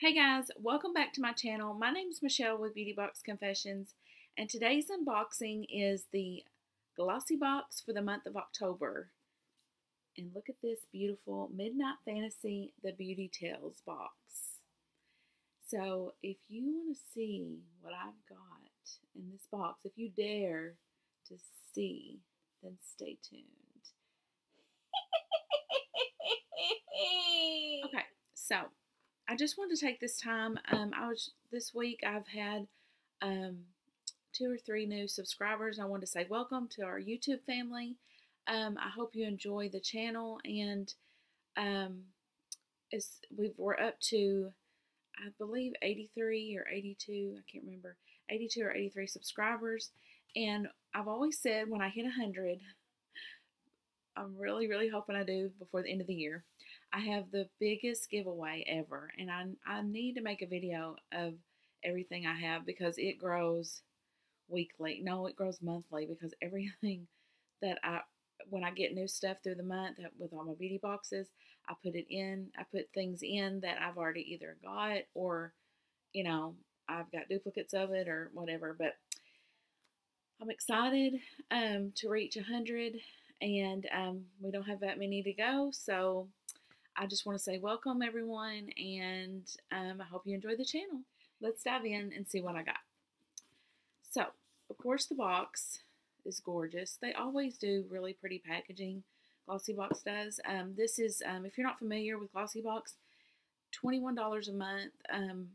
Hey guys, welcome back to my channel. My name is Michelle with Beauty Box Confessions, and today's unboxing is the Glossy Box for the month of October. And look at this beautiful Midnight Fantasy The Beauty Tales box. So, if you want to see what I've got in this box, if you dare to see, then stay tuned. okay, so I just wanted to take this time. Um, I was this week. I've had um, two or three new subscribers. I want to say welcome to our YouTube family. Um, I hope you enjoy the channel, and um, it's we we're up to I believe 83 or 82. I can't remember 82 or 83 subscribers, and I've always said when I hit 100, I'm really really hoping I do before the end of the year. I have the biggest giveaway ever, and I, I need to make a video of everything I have because it grows weekly. No, it grows monthly because everything that I, when I get new stuff through the month with all my beauty boxes, I put it in, I put things in that I've already either got or, you know, I've got duplicates of it or whatever. But I'm excited um, to reach 100 and um, we don't have that many to go. So I just want to say welcome everyone and um, I hope you enjoy the channel. Let's dive in and see what I got. So, of course the box is gorgeous. They always do really pretty packaging. Glossy Box does. Um, this is, um, if you're not familiar with Glossy Box, $21 a month. Um,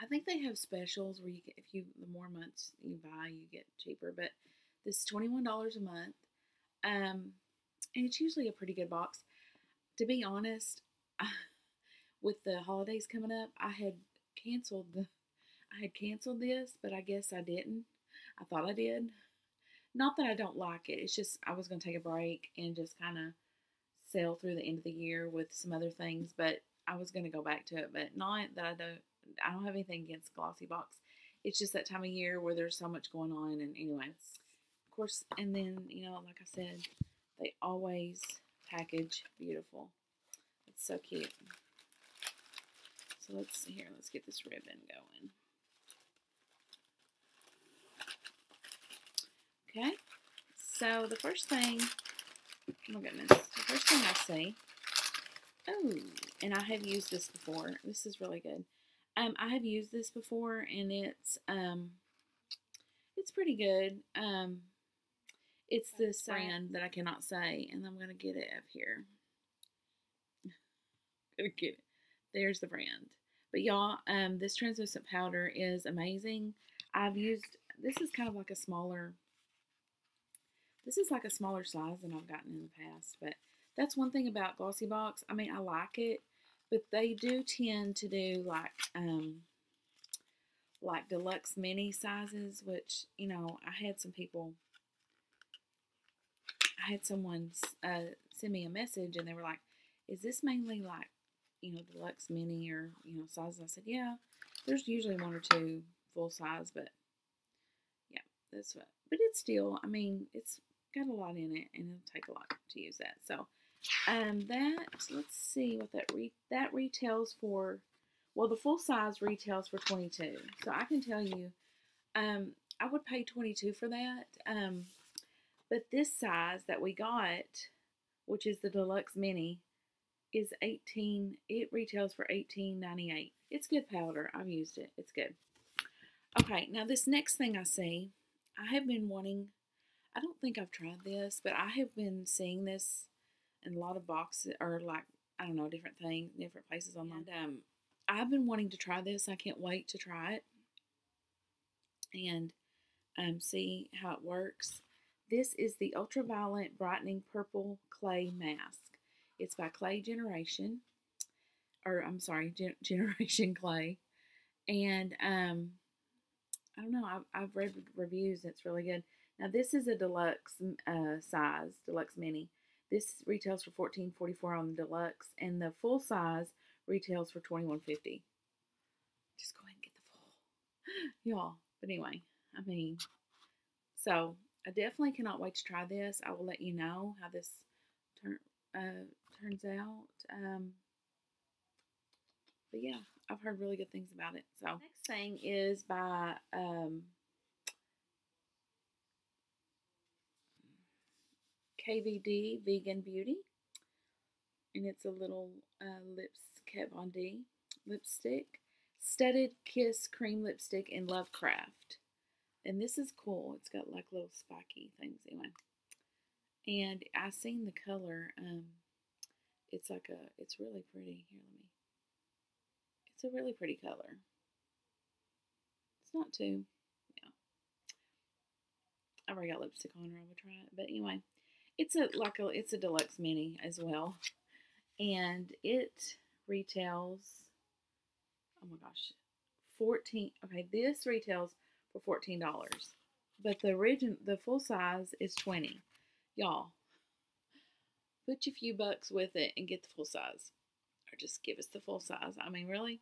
I think they have specials where you get, if you, the more months you buy, you get cheaper, but this is $21 a month. Um, and it's usually a pretty good box to be honest, with the holidays coming up, I had canceled the I had canceled this, but I guess I didn't. I thought I did. Not that I don't like it. It's just I was going to take a break and just kind of sail through the end of the year with some other things, but I was going to go back to it. But not that I don't I don't have anything against Glossy Box. It's just that time of year where there's so much going on and anyway. Of course, and then, you know, like I said, they always package beautiful. It's so cute. So let's see here. Let's get this ribbon going. Okay. So the first thing, oh my goodness, the first thing I see, oh, and I have used this before. This is really good. Um, I have used this before, and it's um, it's pretty good. Um, it's this brand that I cannot say, and I'm going to get it up here. gonna get it. There's the brand. But y'all, um, this translucent powder is amazing. I've used, this is kind of like a smaller, this is like a smaller size than I've gotten in the past. But that's one thing about Glossy Box. I mean, I like it, but they do tend to do like, um, like deluxe mini sizes, which, you know, I had some people I had someone uh, send me a message and they were like, "Is this mainly like, you know, deluxe mini or you know sizes?" I said, "Yeah, there's usually one or two full size, but yeah, that's what. But it's still, I mean, it's got a lot in it, and it'll take a lot to use that. So, um, that let's see what that re that retails for. Well, the full size retails for 22. So I can tell you, um, I would pay 22 for that. Um, but this size that we got, which is the deluxe mini, is 18. It retails for 18.98. It's good powder. I've used it. It's good. Okay, now this next thing I see, I have been wanting. I don't think I've tried this, but I have been seeing this in a lot of boxes or like I don't know different things, different places online. And, um, I've been wanting to try this. I can't wait to try it and um, see how it works. This is the Ultraviolet Brightening Purple Clay Mask. It's by Clay Generation, or I'm sorry, Gen Generation Clay. And um, I don't know, I've, I've read reviews, it's really good. Now, this is a deluxe uh, size, deluxe mini. This retails for $14.44 on the deluxe, and the full size retails for $21.50. Just go ahead and get the full, y'all. But anyway, I mean, so I definitely cannot wait to try this. I will let you know how this turn uh, turns out. Um, but yeah, I've heard really good things about it. So next thing is by um, KVD Vegan Beauty, and it's a little uh, lips Kat Von D lipstick, studded kiss cream lipstick in Lovecraft, and this is cool. It's got like little spiky things anyway, and I seen the color. Um, it's like a, it's really pretty. Here, let me. It's a really pretty color. It's not too, yeah. I already got lipstick on her. I would try it, but anyway, it's a like a, it's a deluxe mini as well, and it retails. Oh my gosh, fourteen. Okay, this retails for fourteen dollars, but the original, the full size is twenty. Y'all, put your few bucks with it and get the full size. Or just give us the full size. I mean really?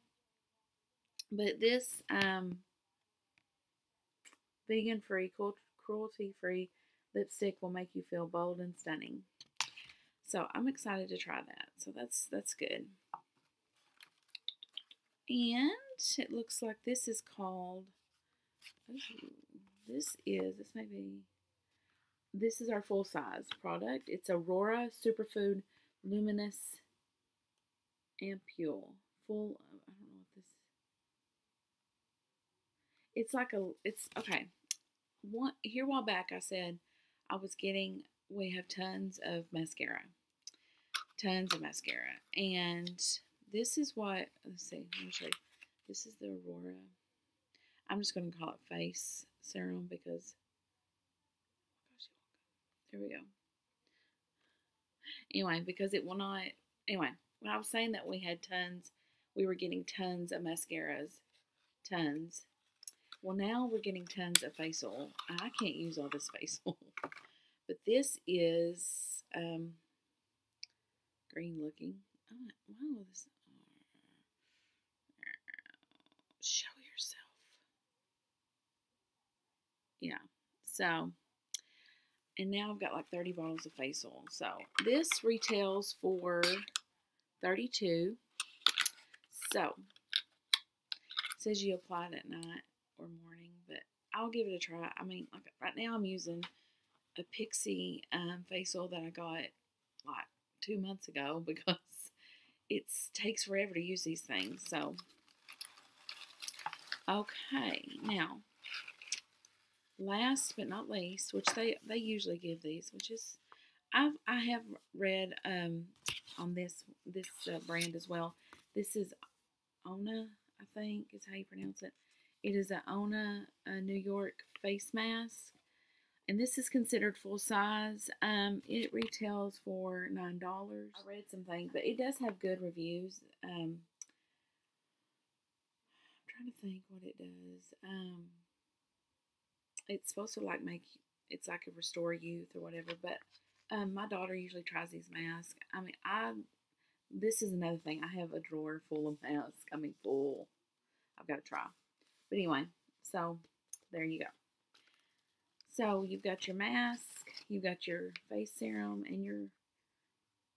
But this um vegan free cruelty free lipstick will make you feel bold and stunning. So i'm excited to try that. So that's that's good. And it looks like this is called this is this may be this is our full size product. It's Aurora Superfood Luminous Ampule. Full, I don't know what this, it's like a, it's, okay. One, here a while back I said I was getting, we have tons of mascara. Tons of mascara. And this is what, let's see, let me show you. This is the Aurora. I'm just going to call it face serum because here we go. Anyway, because it will not, anyway, when I was saying that we had tons, we were getting tons of mascaras, tons. Well, now we're getting tons of face oil. I can't use all this face oil. But this is um, green looking. Oh, wow, this. Show Yeah. So and now I've got like 30 bottles of face oil. So this retails for 32 So says you apply it at night or morning, but I'll give it a try. I mean, like right now I'm using a Pixi um, face oil that I got like two months ago because it takes forever to use these things. So, okay, now last but not least, which they they usually give these, which is I've I have read um on this this uh, brand as well. This is Ona, I think is how you pronounce it. It is a Ona a New York face mask, and this is considered full size. Um, it retails for nine dollars. I read some things, but it does have good reviews. Um, I'm trying to think what it does. Um it's supposed to like make it's like a restore youth or whatever. But um, my daughter usually tries these masks. I mean, I this is another thing. I have a drawer full of masks. I mean, full. I've got to try. But anyway, so there you go. So you've got your mask, you've got your face serum, and your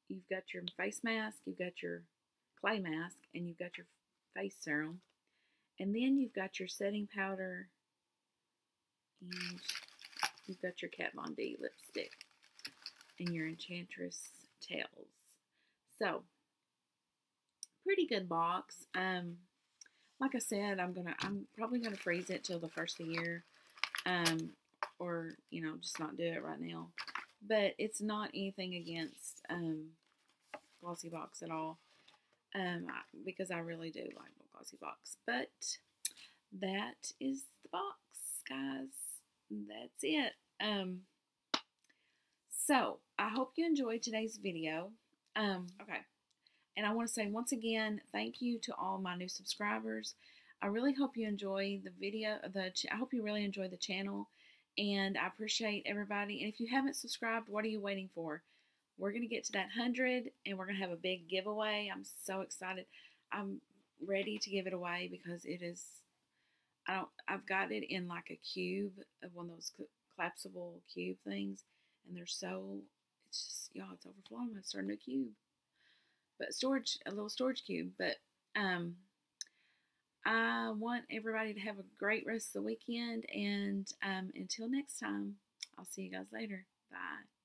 you've got your face mask, you've got your clay mask, and you've got your face serum. And then you've got your setting powder and you've got your Kat Von D lipstick and your Enchantress tails. So, pretty good box. Um, like I said, I'm gonna, I'm probably gonna freeze it till the first of the year, um, or you know, just not do it right now. But it's not anything against um, Glossy Box at all, um, because I really do like Glossy Box. But that is the box, guys that's it. Um, so I hope you enjoyed today's video. Um, okay. And I want to say once again, thank you to all my new subscribers. I really hope you enjoy the video. The I hope you really enjoy the channel, and I appreciate everybody. And if you haven't subscribed, what are you waiting for? We're gonna get to that hundred, and we're gonna have a big giveaway. I'm so excited. I'm ready to give it away because it is I don't. I've got it in like a cube of one of those collapsible cube things, and they're so. It's just y'all. It's overflowing. I'm starting a cube, but storage a little storage cube. But um, I want everybody to have a great rest of the weekend. And um, until next time, I'll see you guys later. Bye.